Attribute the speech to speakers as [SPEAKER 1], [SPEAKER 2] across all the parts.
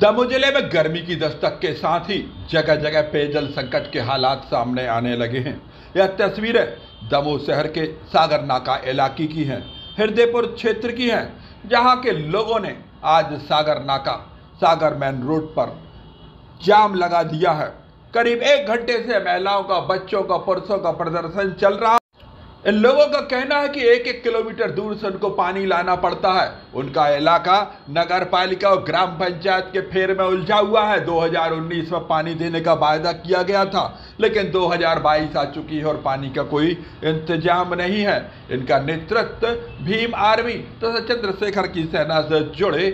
[SPEAKER 1] दमोह ज़िले में गर्मी की दस्तक के साथ ही जगह जगह पेयजल संकट के हालात सामने आने लगे हैं। यह तस्वीरें दमोह शहर के सागर नाका इलाके की हैं, हृदयपुर क्षेत्र की हैं, जहाँ के लोगों ने आज सागर नाका, सागर मैन रोड पर जाम लगा दिया है। करीब एक घंटे से महिलाओं का, बच्चों का, पुरुषों का प्रदर्शन चल रहा इन लोगों का कहना है कि एक एक किलोमीटर दूर से उनको पानी लाना पड़ता है। उनका इलाका नगर पालिका और ग्राम पंचायत के फेर में उलझा हुआ है। 2019 में पानी देने का वायदा किया गया था, लेकिन 2022 आ चुकी है और पानी का कोई इंतज़ाम नहीं है। इनका नेतृत्व भीम आर्मी तथा तो चंद्रशेखर की सेना से जुड़े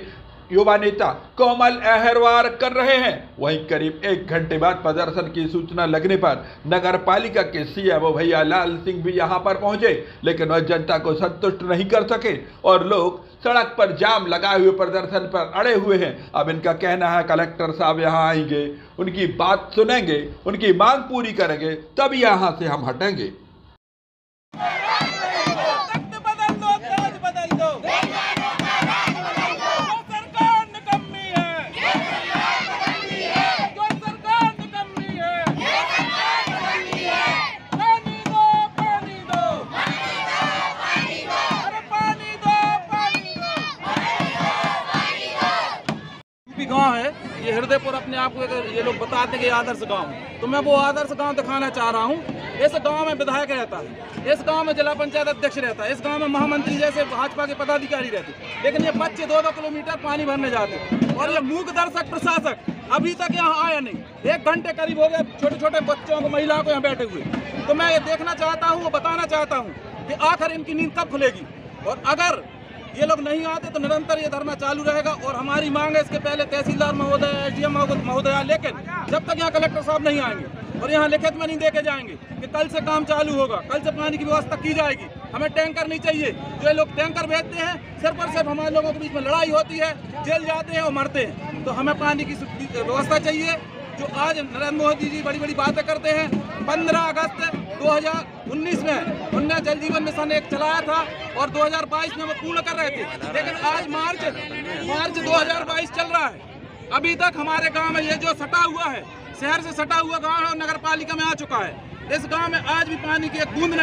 [SPEAKER 1] युवा नेता कोमल अहरवार कर रहे हैं। वहीं करीब एक घंटे बाद प्रदर्शन की सूचना लगने पर नगर पालिका के सीएमओ भैया लाल सिंह भी यहाँ पर पहुँचे, लेकिन वह जनता को संतुष्ट नहीं कर सके और लोग सड़क पर जाम लगाए हुए प्रदर्शन पर अड़े हुए हैं। अब इनका कहना है, कलेक्टर साहब यहाँ आएँगे, उनकी बात सुनेंगे, उनकी मांग पूरी करेंगे, तब यहाँ से हम हटेंगे।
[SPEAKER 2] भी गाँव है, ये हृदयपुर अपने आप को ये लोग बताते हैं कि आदर्श गाँव तो मैं वो आदर्श गाँव दिखाना चाह रहा हूँ। इस गाँव में विधायक रहता है, इस गाँव में जिला पंचायत अध्यक्ष रहता है, इस गाँव में महामंत्री जैसे भाजपा के पदाधिकारी रहते लेकिन ये बच्चे दो दो किलोमीटर पानी भरने जाते और ये मूक दर्शक प्रशासक अभी तक यहाँ आया नहीं। एक घंटे करीब हो गए छोटे छोटे बच्चों को, महिलाओं को यहाँ बैठे हुए। तो मैं ये देखना चाहता हूँ बताना चाहता हूँ कि आखिर इनकी नींद कब खुलेगी? और अगर ये लोग नहीं आते तो निरंतर ये धरना चालू रहेगा और हमारी मांग है इसके पहले तहसीलदार महोदय, एसडीएम महोदया लेकिन जब तक यहाँ कलेक्टर साहब नहीं आएँगे और यहाँ लिखित में नहीं देके जाएँगे कि कल से काम चालू होगा, कल से पानी की व्यवस्था की जाएगी, हमें टैंकर नहीं चाहिए। जो ये लोग टैंकर भेजते हैं, सिर्फ़ और सिर्फ़ हमारे लोगों के बीच में लड़ाई होती है, जेल जाते हैं और मरते हैं। तो हमें पानी की व्यवस्था चाहिए जो आज नरेंद्र मोदी जी बड़ी बड़ी बातें करते हैं, पंद्रह अगस्त 2019 में उन्होंने जल जीवन मिशन एक चलाया था और 2022 में वो पूर्ण कर रहे थे। लेकिन आज मार्च मार्च 2022 चल रहा है। अभी तक हमारे गाँव में ये जो सटा हुआ है, शहर से सटा हुआ गाँव है और नगर पालिका में आ चुका है। इस गाँव में आज भी पानी की एक बूंद नहीं